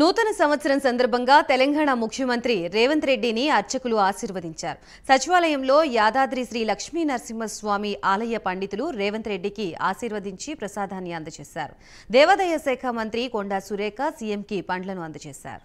నూతన సంవత్సరం సందర్భంగా తెలంగాణ ముఖ్యమంత్రి రేవంత్ రెడ్డిని అర్చకులు ఆశీర్వదించారు. సచివాలయంలో యాదాద్రి శ్రీ లక్ష్మీ నరసింహస్వామి ఆలయ పండితులు రేవంత్ రెడ్డికి ఆశీర్వదించి ప్రసాదాన్ని అందజేశారు. దేవాదాయ శాఖ మంత్రి కొండా సురేఖ సీఎంకి పండ్లను అందజేశారు.